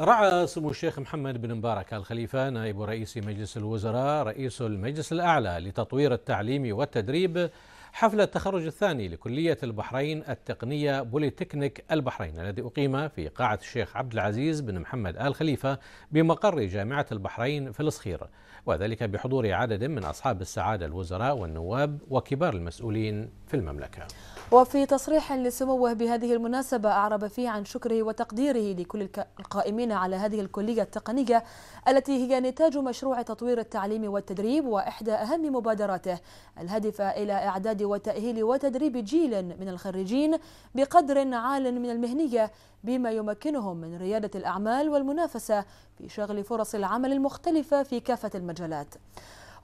رعى سمو الشيخ محمد بن مبارك الخليفة نائب رئيس مجلس الوزراء رئيس المجلس الأعلى لتطوير التعليم والتدريب حفل التخرج الثاني لكلية البحرين التقنية بوليتكنيك البحرين الذي أقيم في قاعة الشيخ عبد العزيز بن محمد آل خليفة بمقر جامعة البحرين في الصخير وذلك بحضور عدد من أصحاب السعادة الوزراء والنواب وكبار المسؤولين في المملكة. وفي تصريح لسموه بهذه المناسبة أعرب فيه عن شكره وتقديره لكل القائمين على هذه الكلية التقنية التي هي نتاج مشروع تطوير التعليم والتدريب وإحدى أهم مبادراته الهادفة إلى إعداد وتأهيل وتدريب جيل من الخريجين بقدر عال من المهنية بما يمكنهم من ريادة الأعمال والمنافسة في شغل فرص العمل المختلفة في كافة المجالات.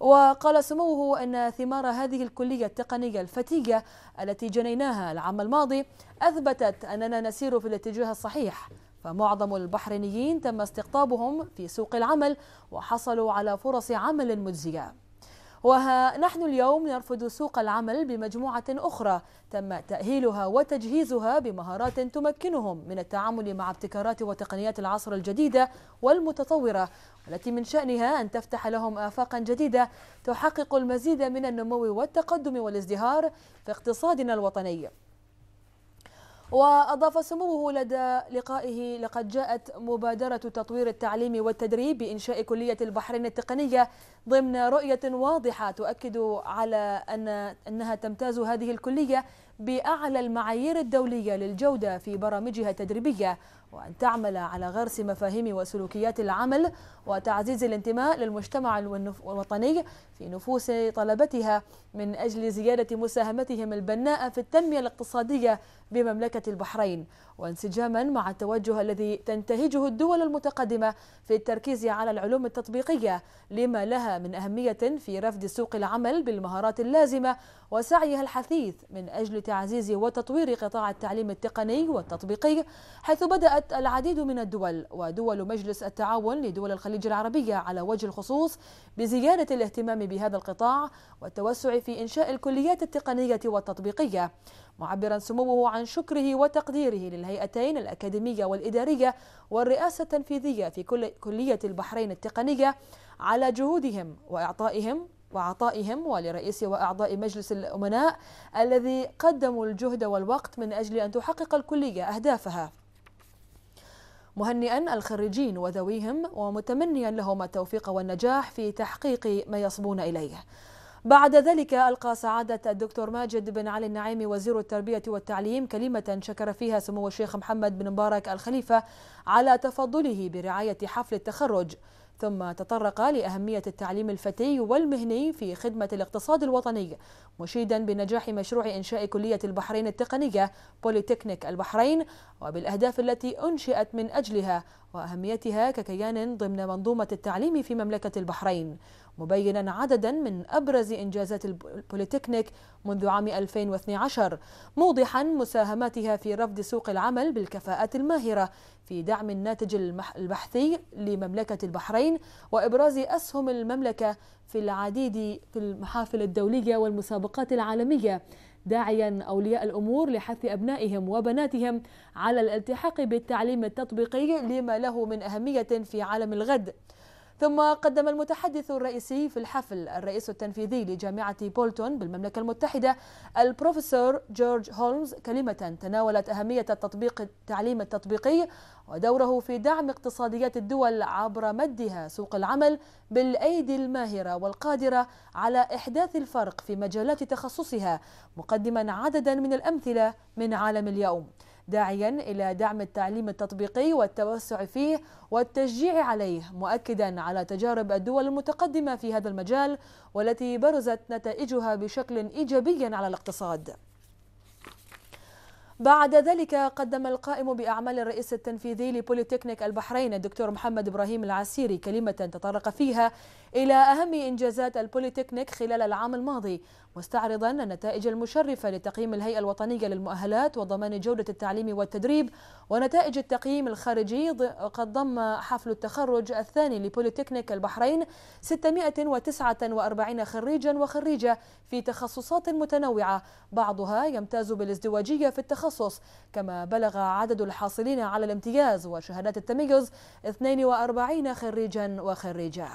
وقال سموه أن ثمار هذه الكلية التقنية الفتية التي جنيناها العام الماضي أثبتت أننا نسير في الاتجاه الصحيح فمعظم البحرينيين تم استقطابهم في سوق العمل وحصلوا على فرص عمل مجزية. وها نحن اليوم نرفض سوق العمل بمجموعة أخرى تم تأهيلها وتجهيزها بمهارات تمكنهم من التعامل مع ابتكارات وتقنيات العصر الجديدة والمتطورة والتي من شأنها أن تفتح لهم آفاقا جديدة تحقق المزيد من النمو والتقدم والازدهار في اقتصادنا الوطني. وأضاف سموه لدى لقائه لقد جاءت مبادرة تطوير التعليم والتدريب بإنشاء كلية البحرين التقنية ضمن رؤية واضحة تؤكد على أن أنها تمتاز هذه الكلية بأعلى المعايير الدولية للجودة في برامجها التدريبية وأن تعمل على غرس مفاهيم وسلوكيات العمل وتعزيز الانتماء للمجتمع الوطني في نفوس طلبتها من أجل زيادة مساهمتهم البناءة في التنمية الاقتصادية بمملكة البحرين وانسجاما مع التوجه الذي تنتهجه الدول المتقدمة في التركيز على العلوم التطبيقية لما لها من أهمية في رفد سوق العمل بالمهارات اللازمة وسعيها الحثيث من أجل تعزيز وتطوير قطاع التعليم التقني والتطبيقي حيث بدأت العديد من الدول ودول مجلس التعاون لدول الخليج العربية على وجه الخصوص بزيادة الاهتمام بهذا القطاع والتوسع في إنشاء الكليات التقنية والتطبيقية معبرا سموه عن شكره وتقديره للهيئتين الأكاديمية والإدارية والرئاسة التنفيذية في كل كلية البحرين التقنية على جهودهم وإعطائهم وعطائهم ولرئيس وأعضاء مجلس الأمناء الذي قدموا الجهد والوقت من أجل أن تحقق الكلية أهدافها. مهنئا الخريجين وذويهم ومتمنيا لهم التوفيق والنجاح في تحقيق ما يصبون إليه. بعد ذلك ألقى سعادة الدكتور ماجد بن علي النعيمي وزير التربية والتعليم كلمة شكر فيها سمو الشيخ محمد بن مبارك الخليفة على تفضله برعاية حفل التخرج. ثم تطرق لأهمية التعليم الفتي والمهني في خدمة الاقتصاد الوطني مشيدا بنجاح مشروع إنشاء كلية البحرين التقنية بوليتكنيك البحرين وبالأهداف التي أنشئت من أجلها وأهميتها ككيان ضمن منظومة التعليم في مملكة البحرين. مبينا عددا من أبرز إنجازات البوليتكنيك منذ عام 2012 موضحا مساهماتها في رفد سوق العمل بالكفاءات الماهرة في دعم الناتج البحثي لمملكة البحرين وإبراز اسم المملكة في العديد في المحافل الدولية والمسابقات العالمية داعيا أولياء الأمور لحث أبنائهم وبناتهم على الالتحاق بالتعليم التطبيقي لما له من أهمية في عالم الغد. ثم قدم المتحدث الرئيسي في الحفل الرئيس التنفيذي لجامعة بولتون بالمملكة المتحدة البروفيسور جورج هولمز كلمة تناولت أهمية التطبيق التعليم التطبيقي ودوره في دعم اقتصاديات الدول عبر مدها سوق العمل بالأيدي الماهرة والقادرة على إحداث الفرق في مجالات تخصصها مقدما عددا من الأمثلة من عالم اليوم. داعيا إلى دعم التعليم التطبيقي والتوسع فيه والتشجيع عليه مؤكدا على تجارب الدول المتقدمة في هذا المجال والتي برزت نتائجها بشكل إيجابي على الاقتصاد. بعد ذلك قدم القائم بأعمال الرئيس التنفيذي لبوليتكنيك البحرين الدكتور محمد إبراهيم العسيري كلمة تطرق فيها إلى أهم إنجازات البوليتكنيك خلال العام الماضي مستعرضا النتائج المشرفة لتقييم الهيئة الوطنية للمؤهلات وضمان جودة التعليم والتدريب ونتائج التقييم الخارجي قد ضم حفل التخرج الثاني لبوليتكنيك البحرين 649 خريجا وخريجة في تخصصات متنوعة بعضها يمتاز بالازدواجية في التخصص كما بلغ عدد الحاصلين على الامتياز وشهادات التميز 42 خريجا وخريجة.